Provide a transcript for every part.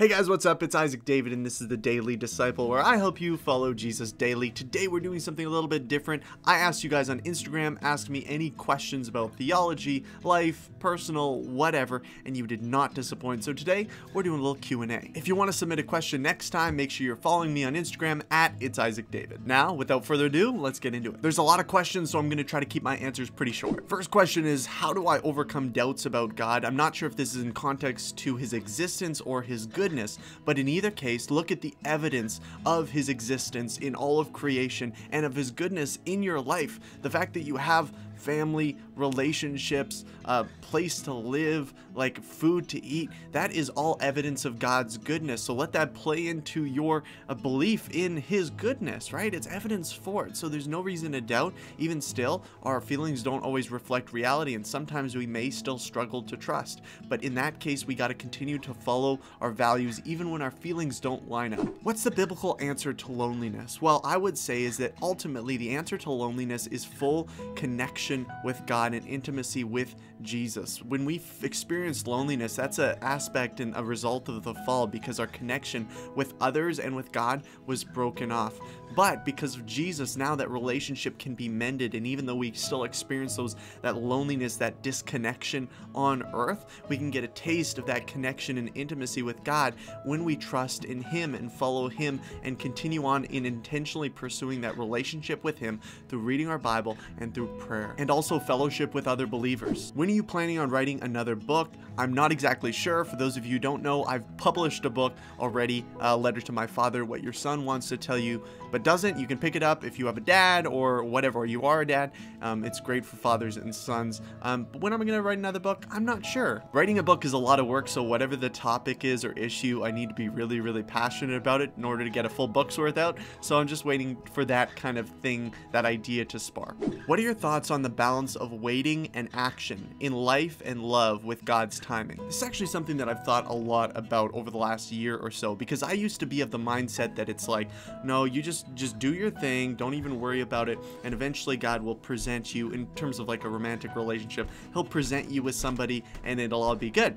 Hey guys, what's up? It's Isaac David, and this is the Daily Disciple, where I help you follow Jesus daily. Today, we're doing something a little bit different. I asked you guys on Instagram, ask me any questions about theology, life, personal, whatever, and you did not disappoint. So today, we're doing a little Q&A. If you want to submit a question next time, make sure you're following me on Instagram at It's Isaac David. Now, without further ado, let's get into it. There's a lot of questions, so I'm going to try to keep my answers pretty short. First question is, how do I overcome doubts about God? I'm not sure if this is in context to his existence or his good goodness, but in either case, look at the evidence of his existence in all of creation and of his goodness in your life. The fact that you have family, relationships, a place to live, like food to eat. That is all evidence of God's goodness. So let that play into your uh, belief in His goodness, right? It's evidence for it. So there's no reason to doubt. Even still, our feelings don't always reflect reality, and sometimes we may still struggle to trust. But in that case, we got to continue to follow our values even when our feelings don't line up. What's the biblical answer to loneliness? Well, I would say is that ultimately the answer to loneliness is full connection connection with God and intimacy with Jesus. When we experience loneliness, that's an aspect and a result of the fall because our connection with others and with God was broken off. But because of Jesus, now that relationship can be mended, and even though we still experience those that loneliness, that disconnection on earth, we can get a taste of that connection and intimacy with God when we trust in Him and follow Him and continue on in intentionally pursuing that relationship with Him through reading our Bible and through prayer, and also fellowship with other believers. When are you planning on writing another book? I'm not exactly sure. For those of you who don't know, I've published a book already, a letter to my father, what your son wants to tell you, but doesn't, you can pick it up if you have a dad or whatever, or you are a dad. Um, it's great for fathers and sons. Um, but when am I going to write another book? I'm not sure. Writing a book is a lot of work, so whatever the topic is or issue, I need to be really, really passionate about it in order to get a full book's worth out. So I'm just waiting for that kind of thing, that idea to spark. What are your thoughts on the balance of waiting and action in life and love with God's timing? This is actually something that I've thought a lot about over the last year or so because I used to be of the mindset that it's like, no, you just just do your thing, don't even worry about it, and eventually God will present you in terms of like a romantic relationship. He'll present you with somebody and it'll all be good.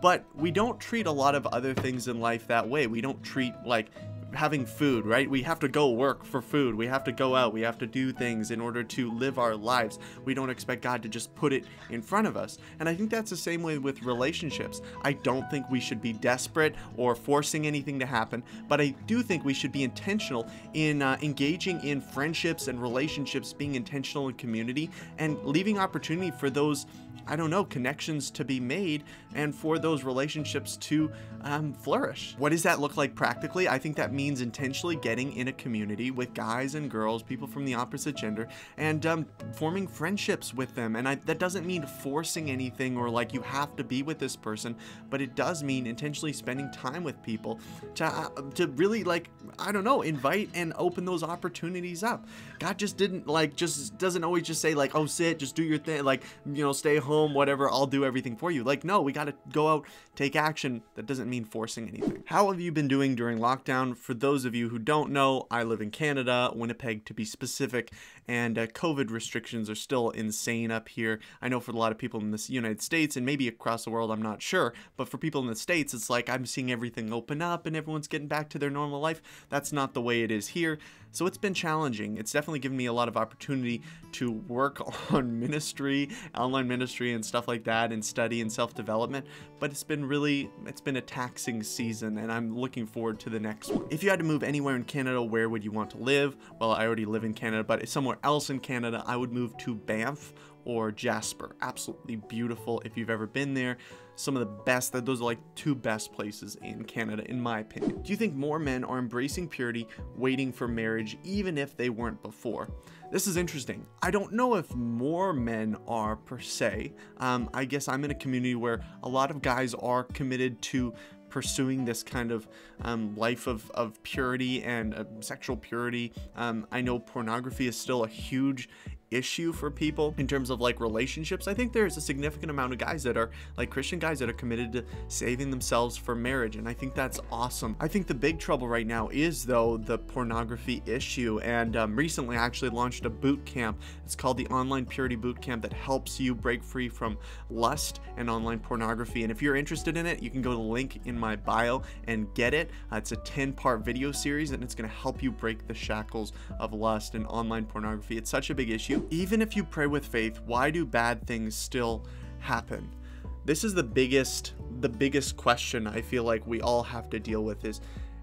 But we don't treat a lot of other things in life that way. We don't treat like having food, right? We have to go work for food. We have to go out. We have to do things in order to live our lives. We don't expect God to just put it in front of us. And I think that's the same way with relationships. I don't think we should be desperate or forcing anything to happen, but I do think we should be intentional in uh, engaging in friendships and relationships, being intentional in community, and leaving opportunity for those I don't know, connections to be made and for those relationships to um, flourish. What does that look like practically? I think that means intentionally getting in a community with guys and girls, people from the opposite gender, and um, forming friendships with them. And I, that doesn't mean forcing anything or like you have to be with this person, but it does mean intentionally spending time with people to, uh, to really like, I don't know, invite and open those opportunities up. God just didn't like, just doesn't always just say like, oh, sit, just do your thing, like, you know, stay home home, whatever, I'll do everything for you. Like, no, we got to go out, take action. That doesn't mean forcing anything. How have you been doing during lockdown? For those of you who don't know, I live in Canada, Winnipeg to be specific, and uh, COVID restrictions are still insane up here. I know for a lot of people in the United States and maybe across the world, I'm not sure, but for people in the States, it's like I'm seeing everything open up and everyone's getting back to their normal life. That's not the way it is here. So it's been challenging. It's definitely given me a lot of opportunity to work on ministry, online ministry, and stuff like that, and study and self development. But it's been really, it's been a taxing season, and I'm looking forward to the next one. If you had to move anywhere in Canada, where would you want to live? Well, I already live in Canada, but somewhere else in Canada, I would move to Banff or Jasper. Absolutely beautiful if you've ever been there. Some of the best, those are like two best places in Canada, in my opinion. Do you think more men are embracing purity, waiting for marriage, even if they weren't before? This is interesting. I don't know if more men are per se. Um, I guess I'm in a community where a lot of guys are committed to pursuing this kind of um, life of, of purity and uh, sexual purity. Um, I know pornography is still a huge issue for people in terms of like relationships, I think there's a significant amount of guys that are like Christian guys that are committed to saving themselves for marriage. And I think that's awesome. I think the big trouble right now is, though, the pornography issue. And um, recently, I actually launched a boot camp. It's called the Online Purity Boot Camp that helps you break free from lust and online pornography. And if you're interested in it, you can go to the link in my bio and get it. Uh, it's a 10 part video series and it's going to help you break the shackles of lust and online pornography. It's such a big issue. Even if you pray with faith, why do bad things still happen? This is the biggest the biggest question I feel like we all have to deal with is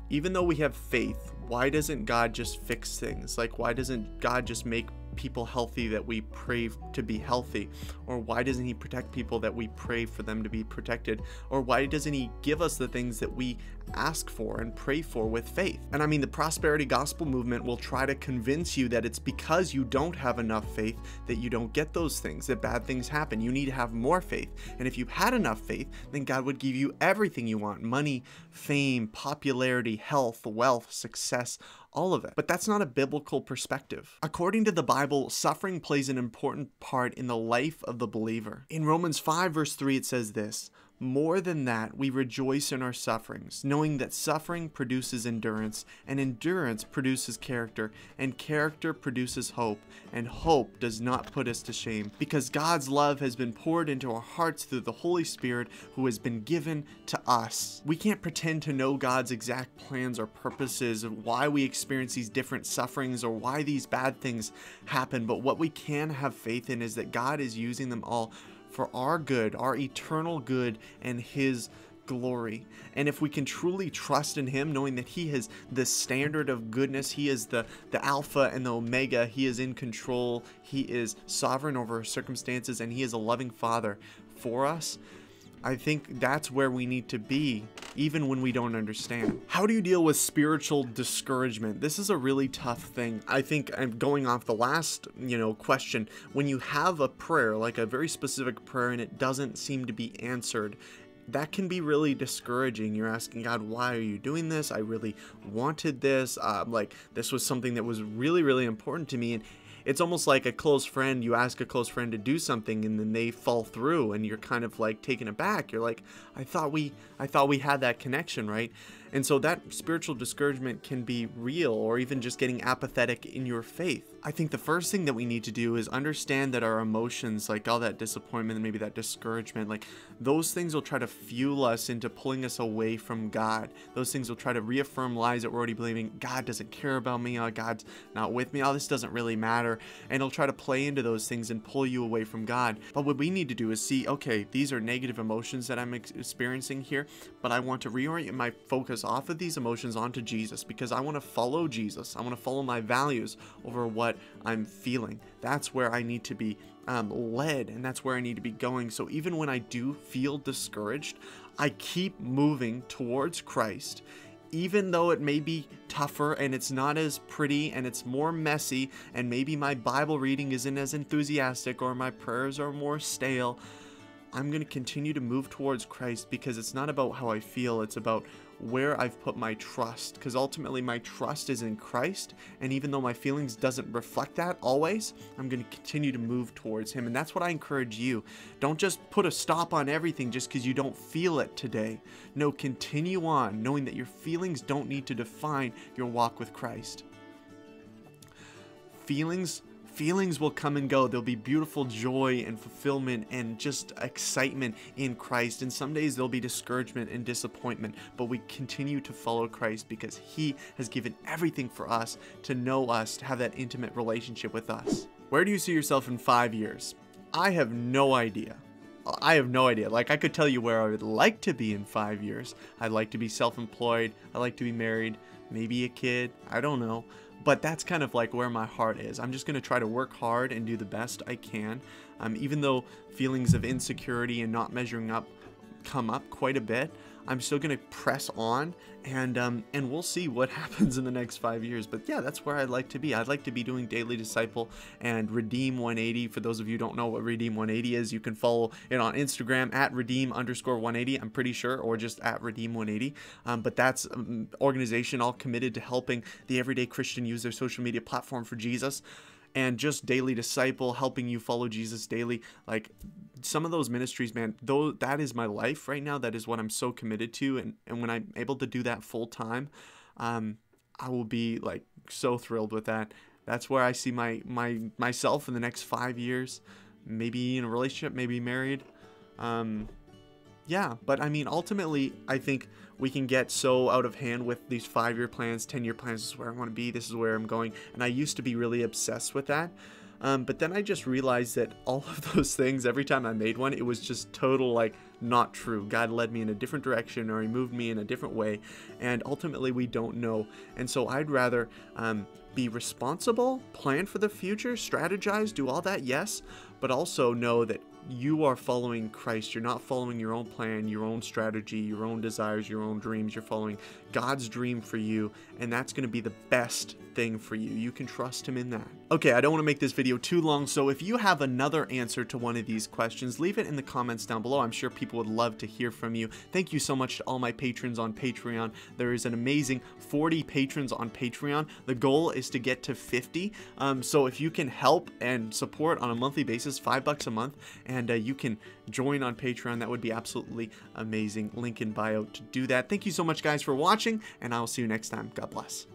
even though we have faith, why doesn't God just fix things? Like why doesn't God just make people healthy that we pray to be healthy? Or why doesn't He protect people that we pray for them to be protected? Or why doesn't He give us the things that we ask for and pray for with faith? And I mean, the prosperity gospel movement will try to convince you that it's because you don't have enough faith that you don't get those things, that bad things happen. You need to have more faith. And if you had enough faith, then God would give you everything you want money, fame, popularity, health, wealth, success, all of it. But that's not a biblical perspective. According to the Bible, suffering plays an important part in the life of the believer. In Romans 5, verse 3, it says this more than that, we rejoice in our sufferings, knowing that suffering produces endurance, and endurance produces character, and character produces hope, and hope does not put us to shame, because God's love has been poured into our hearts through the Holy Spirit who has been given to us. We can't pretend to know God's exact plans or purposes of why we experience these different sufferings or why these bad things happen, but what we can have faith in is that God is using them all for our good, our eternal good, and His glory. And if we can truly trust in Him, knowing that He is the standard of goodness, He is the, the Alpha and the Omega, He is in control, He is sovereign over circumstances, and He is a loving Father for us. I think that's where we need to be, even when we don't understand. How do you deal with spiritual discouragement? This is a really tough thing. I think I'm going off the last, you know, question. When you have a prayer, like a very specific prayer, and it doesn't seem to be answered, that can be really discouraging. You're asking God, why are you doing this? I really wanted this. Um, like, this was something that was really, really important to me. And it's almost like a close friend you ask a close friend to do something and then they fall through and you're kind of like taken aback. You're like i thought we i thought we had that connection right and so that spiritual discouragement can be real or even just getting apathetic in your faith I think the first thing that we need to do is understand that our emotions, like all that disappointment and maybe that discouragement, like those things will try to fuel us into pulling us away from God. Those things will try to reaffirm lies that we're already believing. God doesn't care about me. Oh, God's not with me. Oh, this doesn't really matter. And it'll try to play into those things and pull you away from God. But what we need to do is see, okay, these are negative emotions that I'm experiencing here, but I want to reorient my focus off of these emotions onto Jesus because I want to follow Jesus. I want to follow my values over what I'm feeling. That's where I need to be um, led, and that's where I need to be going. So even when I do feel discouraged, I keep moving towards Christ. Even though it may be tougher and it's not as pretty and it's more messy, and maybe my Bible reading isn't as enthusiastic or my prayers are more stale, I'm going to continue to move towards Christ because it's not about how I feel, it's about where I've put my trust because ultimately my trust is in Christ and even though my feelings doesn't reflect that always I'm going to continue to move towards him and that's what I encourage you. Don't just put a stop on everything just because you don't feel it today. No continue on knowing that your feelings don't need to define your walk with Christ. Feelings feelings will come and go. There'll be beautiful joy and fulfillment and just excitement in Christ. And some days there'll be discouragement and disappointment, but we continue to follow Christ because He has given everything for us to know us, to have that intimate relationship with us. Where do you see yourself in five years? I have no idea. I have no idea. Like, I could tell you where I would like to be in five years. I'd like to be self employed. I'd like to be married, maybe a kid. I don't know but that's kind of like where my heart is. I'm just going to try to work hard and do the best I can. Um, even though feelings of insecurity and not measuring up come up quite a bit, I'm still going to press on and um, and we'll see what happens in the next five years. But yeah, that's where I'd like to be. I'd like to be doing Daily Disciple and Redeem 180. For those of you don't know what Redeem 180 is, you can follow it on Instagram at Redeem underscore 180. I'm pretty sure, or just at Redeem 180. Um, but that's an organization all committed to helping the everyday Christian use their social media platform for Jesus and just daily disciple helping you follow jesus daily. Like some of those ministries man though that is my life right now. That is what i'm so committed to. And and when i'm able to do that full time um i will be like so thrilled with that. That's where i see my my myself in the next five years maybe in a relationship maybe married. Um yeah but i mean ultimately i think we can get so out of hand with these five year plans 10 year plans this is where i want to be this is where i'm going and i used to be really obsessed with that um, but then I just realized that all of those things, every time I made one, it was just total like not true. God led me in a different direction or He moved me in a different way. And ultimately, we don't know. And so I'd rather um, be responsible, plan for the future, strategize, do all that, yes, but also know that you are following Christ. You're not following your own plan, your own strategy, your own desires, your own dreams. You're following God's dream for you, and that's going to be the best thing for you. You can trust Him in that. Okay, I don't want to make this video too long, so if you have another answer to one of these questions, leave it in the comments down below. I'm sure people would love to hear from you. Thank you so much to all my patrons on Patreon. There is an amazing 40 patrons on Patreon. The goal is to get to 50. Um, so if you can help and support on a monthly basis, five bucks a month, and uh, you can join on Patreon, that would be absolutely amazing. Link in bio to do that. Thank you so much, guys, for watching, and I will see you next time. God bless.